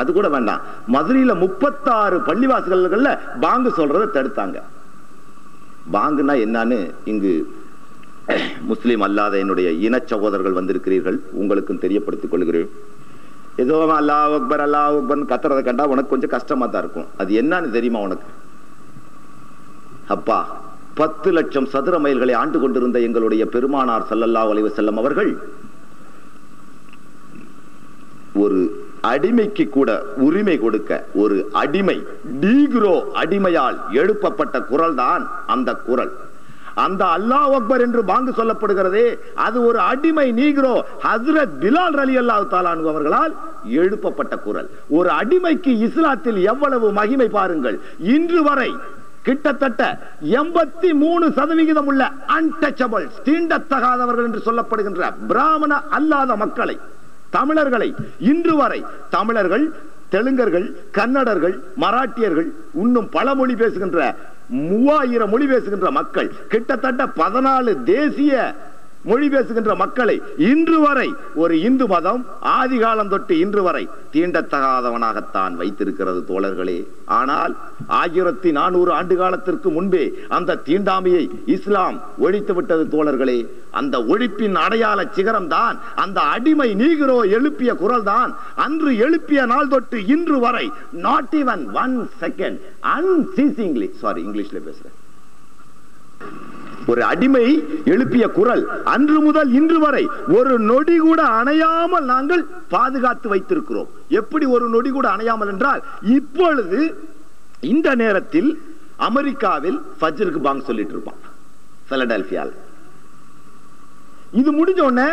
அது கூட வேண்டாம். மதுரையில் முப்பத்தாறு பள்ளிவாசல்கள்ல பாங்கு சொல்றதை தடுத்தாங்க. பாங்குனா என்னன்னு இங்கு முஸ்லீம் அல்லாத என்னுடைய இன சகோதரர்கள் வந்திருக்கிறீர்கள். உங்களுக்கும் தெரியப்படுத்திக் கொள்கிறேன். ஏதோ அல்லாஹ் அக்பர் அல்லாஹ் அக்பர் கத்துறதை கண்டா உனக்கு கொஞ்சம் கஷ்டமா தான் இருக்கும். அது என்னன்னு தெரியுமா உனக்கு? அப்பா பத்து லட்சம் சதுர மைல்களை ஆண்டு கொண்டிருந்த எங்களுடைய பெருமானார் சல்லல்லா அலைஹி வஸல்லம் அவர்கள் ஒரு அடிமைக்கு கூட உரிமை கொடுக்க ஒரு அடிமை டீக்ரோ அடிமையால் எழுப்பப்பட்ட குரல் தான் அந்த குரல். அந்த அல்லாஹ் அக்பர் என்று பாங்கு சொல்லப்படுகிறதே அது ஒரு அடிமை நீக்ரோ ஹசரத் பிலால் அலி அல்லாஹ் தாலானு அவர்களால் எழுப்பப்பட்ட குரல். ஒரு அடிமைக்கு இஸ்லாத்தில் எவ்வளவு மகிமை பாருங்கள். இன்று வரை கிட்டத்தட்ட எண்பத்தி மூணு சதவிகிதம் உள்ள அன்டச்சபிள் தீண்டத்தகாதவர்கள் என்று சொல்லப்படுகின்ற பிராமண அல்லாத மக்களை தமிழர்களை இன்று வரை தமிழர்கள் தெலுங்கர்கள் கன்னடர்கள் மராட்டியர்கள் இன்னும் பல மொழி பேசுகின்ற மூவாயிரம் மொழி பேசுகின்ற மக்கள் கிட்டத்தட்ட பதினாலு தேசிய மொழி பேசுகின்ற மக்களை இன்று வரை ஒரு இந்து மதம் ஆதிகாலம் தொட்டு இன்று வரை தீண்டத்தகாதவனாகத்தான் வைத்திருக்கிறது தோழர்களே. ஆனால் ஆயிரத்தி நானூறு ஆண்டு காலத்திற்கு முன்பே அந்த தீண்டாமையை இஸ்லாம் ஒழித்து விட்டது தோழர்களே. அந்த ஒழிப்பின் அடையாள சிகரம் தான் அந்த அடிமை நீகிறோ எழுப்பிய குரல் தான் அன்று எழுப்பிய நாள் தொட்டு இன்று வரை not even one second unceasingly sorry இங்கிலீஷ்ல பேசுறேன். ஒரு அடிமை எழுப்பிய குரல் அன்று முதல் இன்று வரை ஒரு நொடி கூட அணையாமல் நாங்கள் பாதுகாத்து வைத்திருக்கிறோம். எப்படி ஒரு நொடி கூட அணையாமல் என்றால் இப்பொழுது இந்த நேரத்தில் அமெரிக்காவில் ஃபஜருக்கு பாங் சொல்லிட்டு இருப்பான் பிலடெல்பியால இது முடிஞ்ச உடனே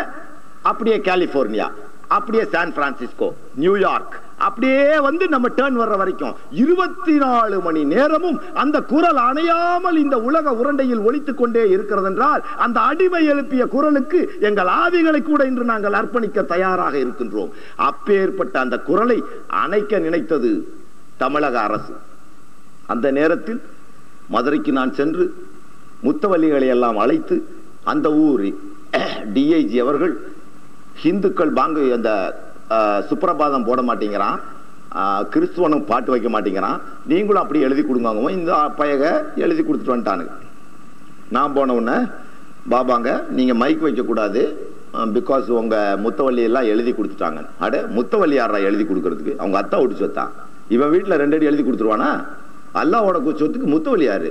அப்படியே கலிபோர்னியா அப்படியே சான் பிரான்சிஸ்கோ நியூயார்க் அப்படியே வந்து நம்ம டேர்ன் வர்ற வரைக்கும். இருபத்தி நாலு மணி நேரமும் அந்த குரல் அணையாமல் இந்த உலக உருண்டையில் ஒழித்துக் கொண்டே இருக்கிறது என்றால் அந்த அடிமை எழுப்பிய குரலுக்கு எங்கள் ஆவிகளை கூட இன்று நாங்கள் அர்ப்பணிக்க தயாராக இருக்கின்றோம். அப்பேற்பட்ட அந்த குரலை அணைக்க நினைத்தது தமிழக அரசு. அந்த நேரத்தில் மதுரைக்கு நான் சென்று முத்தவல்லிகளை எல்லாம் அழைத்து அந்த ஊர் டிஐஜி அவர்கள் ஹிந்துக்கள் பாங்கு அந்த சுப்பிரபாதம் சுப்ரபாதம் போட மாட்டேங்கிறான். கிறிஸ்துவனும் பாட்டு வைக்க மாட்டேங்கிறான். நீங்களும் அப்படி எழுதி கொடுங்க இந்த பயக எழுதி கொடுத்துட்டு வந்துட்டானுங்க. நான் போன உடனே பாபாங்க நீங்கள் மைக் வைக்கக்கூடாது. பிகாஸ் உங்கள் முத்தவள்ளியெல்லாம் எழுதி கொடுத்துட்டாங்க. அட முத்தவள்ளி யாரா எழுதி கொடுக்கறதுக்கு? அவங்க அத்தா ஒடிச்சு வத்தான் இவன் வீட்டில் ரெண்டு அடி எழுதி கொடுத்துருவானா? அல்லாவோட சொத்துக்கு முத்தவள்ளி யார்?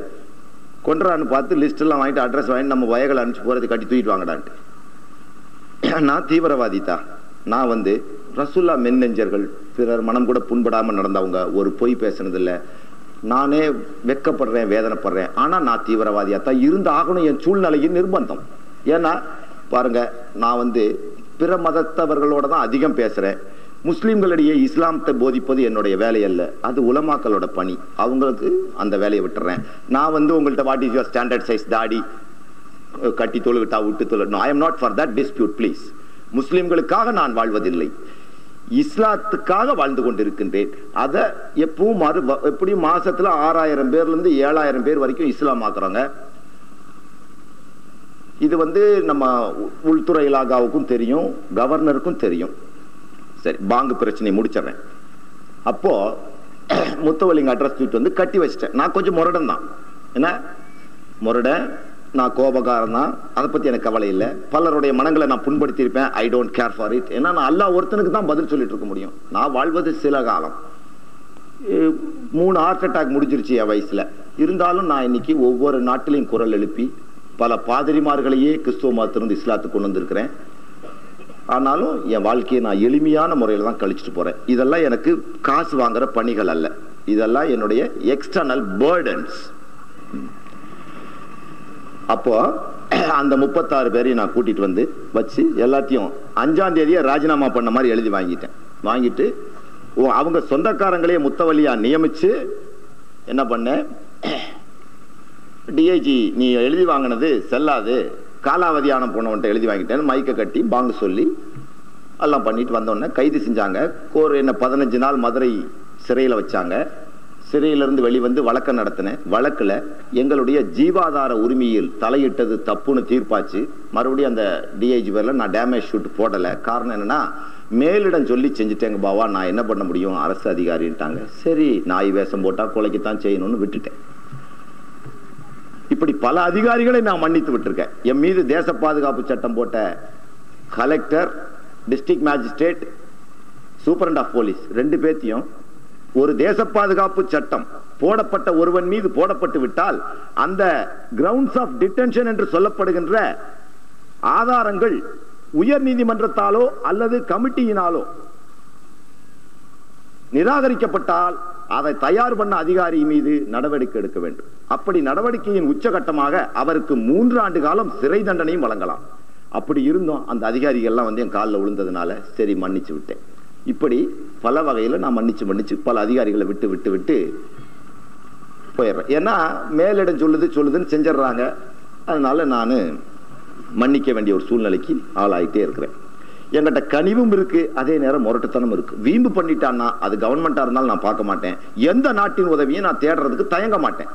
கொண்டுறான்னு பார்த்து லிஸ்ட் எல்லாம் வாங்கிட்டு அட்ரஸ் வாங்கிட்டு நம்ம வயகளை அனுப்பிச்சு போகிறது கட்டி தூக்கிட்டு வாங்கடான்ட்டு. நான் தீவிரவாதி தான் நான் வந்து ரசுல்லா மென்னெஞ்சர்கள் பிறர் மனம் கூட புண்படாமல் நடந்தவங்க ஒரு பொய் பேசுனதில்லை. நானே வெட்கப்படுறேன் வேதனைப்படுறேன். ஆனால் நான் தீவிரவாதியாக தான் இருந்து ஆகணும் என் சூழ்நிலையின் நிர்பந்தம். ஏன்னா பாருங்க நான் வந்து பிற மதத்தவர்களோட தான் அதிகம் பேசுகிறேன் முஸ்லீம்களிடையே இஸ்லாமத்தை போதிப்பது என்னுடைய வேலை அல்ல. அது உலமாக்களோட பணி. அவங்களுக்கு அந்த வேலையை விட்டுறேன். நான் வந்து உங்கள்கிட்ட what is your standard size தாடி கட்டி தொழுவிட்டா விட்டு தொழு. I am not for that dispute please முஸ்லீம்களுக்காக நான் வாழ்வதில்லை. இஸ்லாத்துக்காக வாழ்ந்து கொண்டிருக்கின்றேன். அதை எப்பவும் மறு எப்படியும் மாசத்துல ஆறாயிரம் பேர்ல இருந்து ஏழாயிரம் பேர் வரைக்கும் இஸ்லாம் ஆக்குறாங்க. இது வந்து நம்ம உள்துறை இலாகாவுக்கும் தெரியும் கவர்னருக்கும் தெரியும். சரி பாங்கு பிரச்சனை முடிச்சிடுறேன். அப்போ முத்தவலிங்க அட்ரஸ் தூக்கிட்டு வந்து கட்டி வச்சிட்டேன். நான் கொஞ்சம் முரடன் தான் என்ன? முரடன் நான் கோபக்காரன் தான் அதை பற்றி எனக்கு கவலை இல்லை. பலருடைய மனங்களை நான் புண்படுத்தியிருப்பேன். I don't care for it ஏன்னா நான் எல்லா ஒருத்தனுக்கு தான் பதில் சொல்லிட்டு இருக்க முடியும். நான் வாழ்வது சில காலம். மூணு ஹார்ட் அட்டாக் முடிஞ்சிருச்சு என் வயசில். இருந்தாலும் நான் இன்னைக்கு ஒவ்வொரு நாட்டிலையும் குரல் எழுப்பி பல பாதிரிமார்களையே கிறிஸ்துவ மதத்திலிருந்து இஸ்லாத்துக்கு கொண்டு வந்திருக்கிறேன். ஆனாலும் என் வாழ்க்கையை நான் எளிமையான முறையில் தான் கழிச்சிட்டு போகிறேன் இதெல்லாம் எனக்கு காசு வாங்குகிற பணிகள் அல்ல. இதெல்லாம் என்னுடைய எக்ஸ்டர்னல் பேர்டன்ஸ் அப்போ அந்த முப்பத்தாறு பேரையும் நான் கூட்டிட்டு வந்து வச்சு எல்லாத்தையும் அஞ்சாம் தேதியை ராஜினாமா பண்ண மாதிரி எழுதி வாங்கிட்டேன். வாங்கிட்டு அவங்க சொந்தக்காரங்களே முத்தவழியா நியமிச்சு என்ன பண்ணேன் டிஐஜி நீ எழுதி வாங்கினது செல்லாது. காலாவதியான போனவன்ட்ட எழுதி வாங்கிட்டேன் மைக்கை கட்டி பாங்கு சொல்லி எல்லாம் பண்ணிட்டு வந்தோடனே கைது செஞ்சாங்க. ஒரு என்ன பதினஞ்சு நாள் மதுரை சிறையில் வச்சாங்க. சிறையிலிருந்து வெளிவந்து வழக்க நடத்தினேன் வழக்கில் எங்களுடைய ஜீவாதார உரிமையில் தலையிட்டது தப்புன்னு தீர்ப்பாச்சு. மறுபடியும் அந்த டிஐஜி பேரில் நான் டேமேஜ் ஷூட் போடலை. காரணம் என்னென்னா மேலிடம் சொல்லி செஞ்சுட்டேங்க பாவா. நான் என்ன பண்ண முடியும்? அரசு அதிகாரின்ட்டாங்க. சரி நாய் வேஷம் போட்டால் கொலைக்குத்தான் செய்யணும்னு விட்டுட்டேன். இப்படி பல அதிகாரிகளை நான் மன்னித்து விட்டுருக்கேன். என் மீது தேச பாதுகாப்பு சட்டம் போட்ட collector district magistrate superintendent of police ரெண்டு பேர்த்தையும் ஒரு தேச பாதுகாப்பு சட்டம் போடப்பட்ட ஒருவன் மீது போடப்பட்டு விட்டால் அந்த கிரவுண்ட்ஸ் ஆஃப் டிடென்ஷன் என்று சொல்லப்படுகின்ற ஆதாரங்கள் உயர் நீதிமன்றத்தாலோ அல்லது கமிட்டியினாலோ நிராகரிக்கப்பட்டால் அதை தயார் பண்ண அதிகாரி மீது நடவடிக்கை எடுக்க வேண்டும். அப்படி நடவடிக்கையின் உச்சகட்டமாக அவருக்கு மூன்று ஆண்டு காலம் சிறை தண்டனையும் வழங்கலாம். அப்படி இருந்தோம் அந்த அதிகாரிகள்லாம் வந்து என் காலில் விழுந்ததுனால சரி மன்னிச்சு விட்டேன். இப்படி பல வகையில் நான் மன்னிச்சு மன்னிச்சு பல அதிகாரிகளை விட்டு விட்டு விட்டு போயிடுறேன். ஏன்னா மேலிடம் சொல்லுது சொல்லுதுன்னு செஞ்சிடுறாங்க. அதனால நான் மன்னிக்க வேண்டிய ஒரு சூழ்நிலைக்கு ஆளாயிட்டே இருக்கிறேன். என்கிட்ட கனிவும் இருக்கு அதே நேரம் முரட்டுத்தனம் இருக்கு. வீம்பு பண்ணிட்டான்னா அது கவர்மெண்டா இருந்தாலும் நான் பார்க்க மாட்டேன். எந்த நாட்டின் உதவியும் நான் தேடுறதுக்கு தயங்க மாட்டேன்.